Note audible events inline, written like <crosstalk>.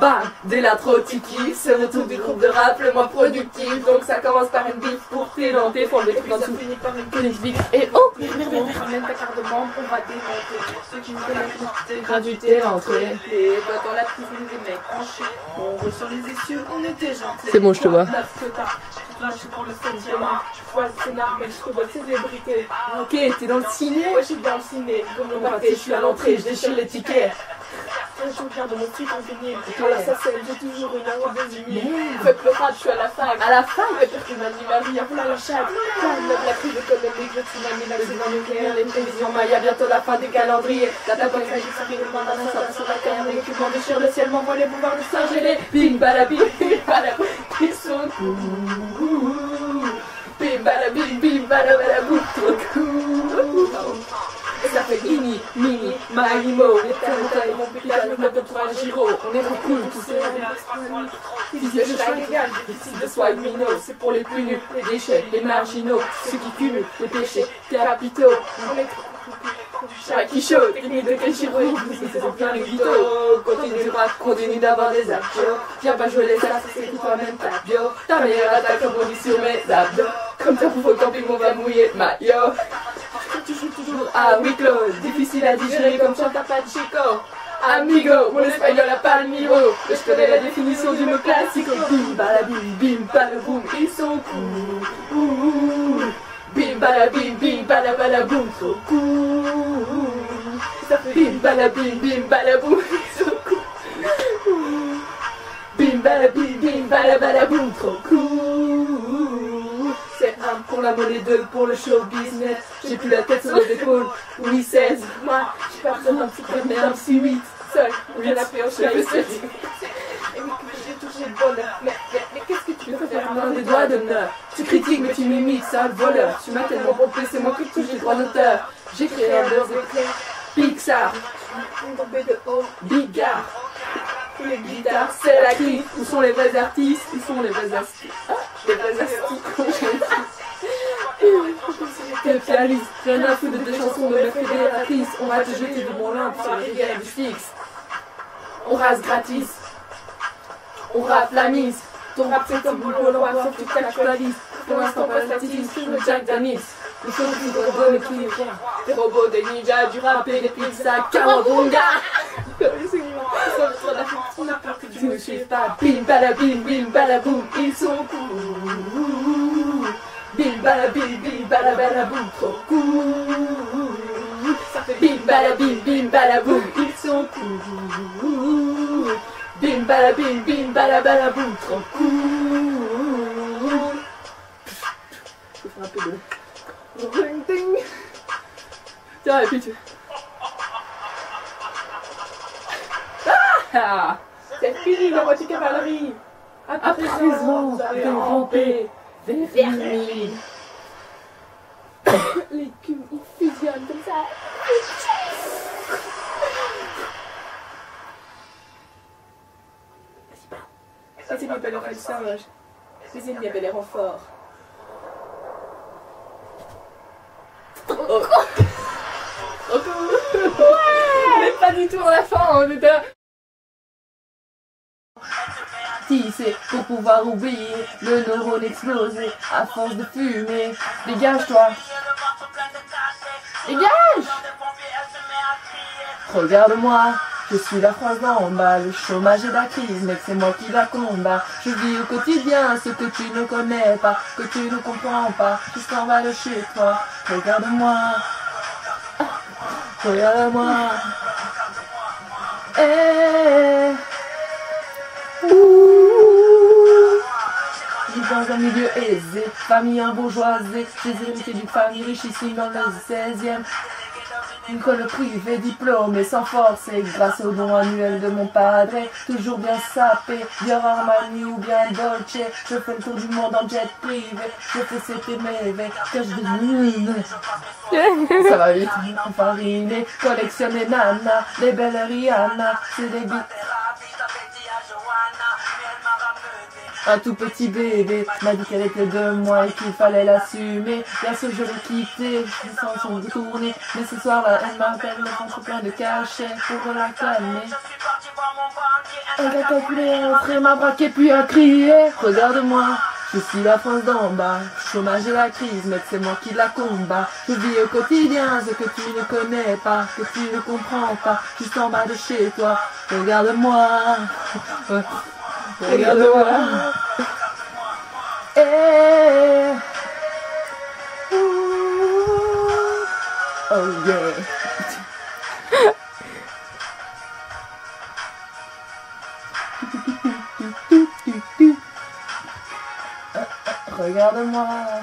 Bam Dès tu kiffes, c'est le du groupe de rap le moins productif. Donc ça commence par une bif pour t'élanter, faut le truc en dessous. finit par une Connectique et oh On ramène ta carte de membre, on va démonter. Ceux qui nous connaissent, Gratuité, l'entrée. les boîtes dans la cuisine des mecs branchés. On ressort les essieux, on était gentils. C'est bon, je te vois. Tu te lâches pour le septième art. Tu vois le scénar, mais je trouve la célébrité. Ok, t'es dans le ciné Moi je suis dans le ciné, comme le bah, je suis à l'entrée, je déchire les tickets. Je me souviens de mon truc en vinyle. Pour l'assassin, j'ai toujours une heure désignée. Merde. Faites le rap, je suis à la fac. À la fin Mais pire que Mani Marie, voilà la chatte. Lève la crise économique, le tsunami, l'accident nucléaire, les prévisions Maya, bientôt la fin des calendriers. La tabac, ça fait le bandana, ça va sur la terre, les équipements déchirent le ciel, m'envoie les singe et les Bim balabim, bim balabim, ils sont cool. bim balabim, bim balabim, trop cool. Et ça fait Mini, mini, Marimo, les taille, mon putain, le de toi, Giro. On est trop cool, tous ces Fils de chat égal, déficit de soi minot, c'est pour les plus nuls, les déchets, les marginaux, ceux qui cumulent les péchés capitaux. On est trop Chat chaud, technique de Kenshiro, c'est bien les ghettos. Continue de rap, continue d'avoir des abdos. Viens pas jouer les as, c'est que toi-même ta bio. Ta meilleure attaque rebondit sur mes abdos. Comme ta au camping, on va mouiller ma yo. Ah oui, Claude, difficile à digérer comme chante Pachico. Amigo, mon espagnol a pas le niveau. Je connais la définition du mot classique. Bim, balabim, bim, balaboum, ils sont cool. Ouh. Bim, balabim, bim, balabalaboum, trop cool. Ça fait bim, balabim, bim, balaboum, ils sont cool. Bim, balabim, bim, balabalaboum, trop cool. Un pour la monnaie, deux pour le show business. J'ai plus la tête sur les épaules. Oui, 16. Moi, je suis partie d'un petit peu Mais un petit 8. seul. Allée sept. Et oui, que j'ai touché le bonheur. Mais, mais, mais qu'est-ce que tu veux faire faire un des doigts d'honneur. Tu critiques, mais tu m'imites, sale voleur. Tu m'as tellement pompé, c'est moi qui touche les droits d'auteur. J'ai créé un buzz de Pixar, Tombé de haut, Bigard, les guitare, guitares, c'est la crise. Où sont les vrais artistes? Où sont les vrais artistes? Ah, les vrais artistes. T'es pianiste, rien à foutre de tes chansons de la fédératrice. On va te jeter de mon limbe sur les rivières du Styx. On rase gratis. On rappe la mise. Ton rap c'est comme boulot sauf que tu t'actualises. Pour l'instant, pas de statine sur le Jack Daniels. Ils sont tous de bonnes équipes. Des robots, des ninjas, du rap et des pizzas. La on a peur que Tu ne suives pas bim balaboum, bim balaboum, ils sont cool. Bim balabim, bim balabalaboum, trop. Ça fait Bim balabim, bim balaboum, ils sont cool. Bim balabim, bim balabalaboum, trop cool. Je faire un peu de... Ring ding. Tiens, et puis tu... Ah C'est fini la moitié cavalerie. À présent, vous allez de ramper vers nuit. <coughs> Les culs, ils fusionnent comme ça. C'est une belle oreille singe. C'est une belle renfort. Oh. Mais pas du tout à la fin, on était là. Pour pouvoir oublier le neurone explosé à force de fumer. Dégage-toi. Dégage Regarde-moi, je suis la France d'en bas, le chômage et la crise, mais c'est moi qui la combat. Je vis au quotidien ce que tu ne connais pas, que tu ne comprends pas, tout s'en va de chez toi. Regarde-moi, regarde-moi. Eh, Je vis dans un milieu aisé, famille bourgeoisée, j'ai hérité d'une famille riche ici dans le 16e. Une école privée, diplômée sans force et grâce au don annuel de mon padre, toujours bien sapé, bien Armani ou bien Dolce, je fais le tour du monde en jet privé, je fais c'était mes que je devine. <laughs> Ça va vite, enfariné, collectionner nana, les belles Rihanna, c'est des bites. Un tout petit bébé m'a dit qu'elle était de moi et qu'il fallait l'assumer. Bien sûr, je l'ai quitté, les sens sont détournés. Mais ce soir-là, elle m'appelle, le ventre plein de cachets pour la calmer. Elle a calculé, elle m'a braqué puis a crié. Regarde-moi. Je suis la France d'en bas, chômage et la crise, mais c'est moi qui la combat. Je vis au quotidien ce que tu ne connais pas, que tu ne comprends pas, juste en bas de chez toi. Regarde-moi, regarde-moi. Eh. Oh yeah. <laughs> Regarde-moi.